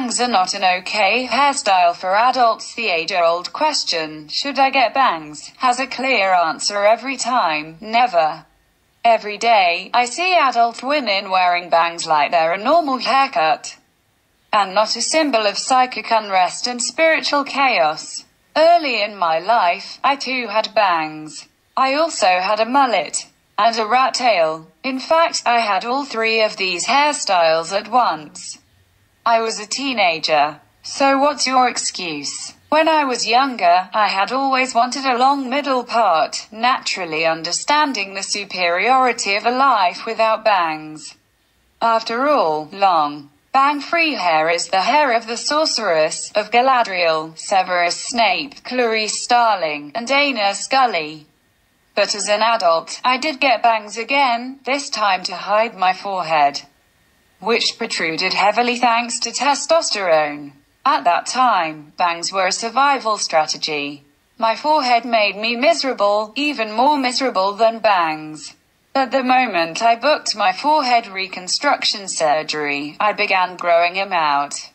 Bangs are not an okay hairstyle for adults. The age-old question, should I get bangs, has a clear answer every time, never. Every day, I see adult women wearing bangs like they're a normal haircut. And not a symbol of psychic unrest and spiritual chaos. Early in my life, I too had bangs. I also had a mullet and a rat tail. In fact, I had all three of these hairstyles at once. I was a teenager. So what's your excuse? When I was younger, I had always wanted a long middle part, naturally understanding the superiority of a life without bangs. After all, long, bang-free hair is the hair of the sorceress, of Galadriel, Severus Snape, Clarice Starling, and Dana Scully. But as an adult, I did get bangs again, this time to hide my forehead which protruded heavily thanks to testosterone. At that time, bangs were a survival strategy. My forehead made me miserable, even more miserable than bangs. At the moment I booked my forehead reconstruction surgery, I began growing them out.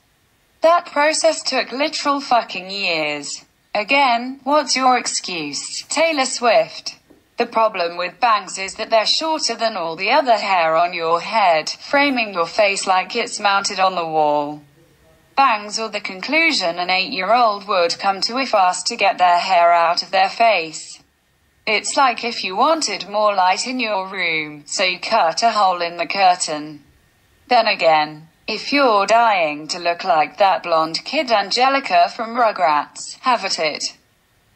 That process took literal fucking years. Again, what's your excuse? Taylor Swift. The problem with bangs is that they're shorter than all the other hair on your head, framing your face like it's mounted on the wall. Bangs are the conclusion an eight-year-old would come to if asked to get their hair out of their face. It's like if you wanted more light in your room, so you cut a hole in the curtain. Then again, if you're dying to look like that blonde kid Angelica from Rugrats, have at it.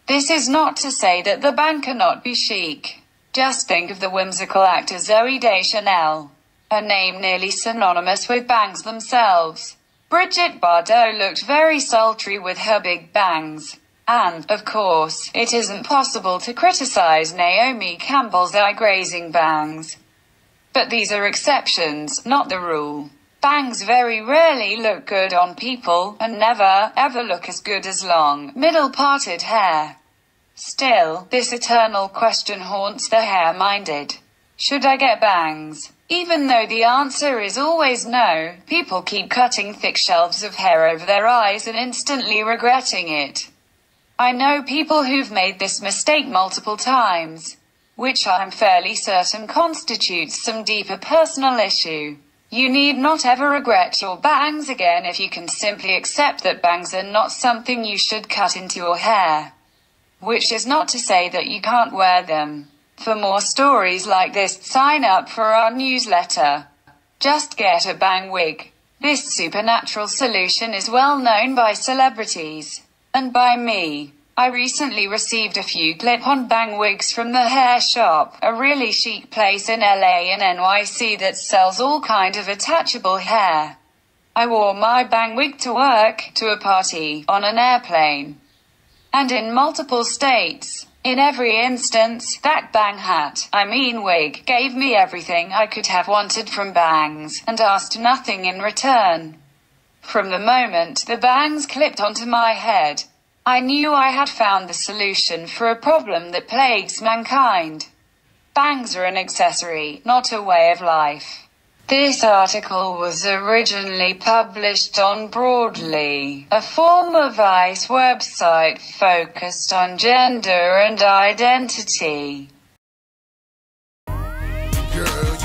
This is not to say that the bang cannot be chic. Just think of the whimsical actor Zooey Deschanel. A name nearly synonymous with bangs themselves. Brigitte Bardot looked very sultry with her big bangs. And, of course, it isn't possible to criticize Naomi Campbell's eye-grazing bangs. But these are exceptions, not the rule. Bangs very rarely look good on people, and never, ever look as good as long, middle-parted hair. Still, this eternal question haunts the hair-minded. Should I get bangs? Even though the answer is always no, people keep cutting thick shelves of hair over their eyes and instantly regretting it. I know people who've made this mistake multiple times, which I'm fairly certain constitutes some deeper personal issue. You need not ever regret your bangs again if you can simply accept that bangs are not something you should cut into your hair. Which is not to say that you can't wear them. For more stories like this, sign up for our newsletter. Just get a bang wig. This supernatural solution is well known by celebrities. And by me. I recently received a few clip-on bang wigs from the hair shop, a really chic place in LA and NYC that sells all kind of attachable hair. I wore my bang wig to work, to a party, on an airplane and in multiple states. In every instance, that bang hat, I mean wig, gave me everything I could have wanted from bangs, and asked nothing in return. From the moment the bangs clipped onto my head, I knew I had found the solution for a problem that plagues mankind. Bangs are an accessory, not a way of life. This article was originally published on Broadly, a former Vice website focused on gender and identity. Girl,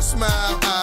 smile.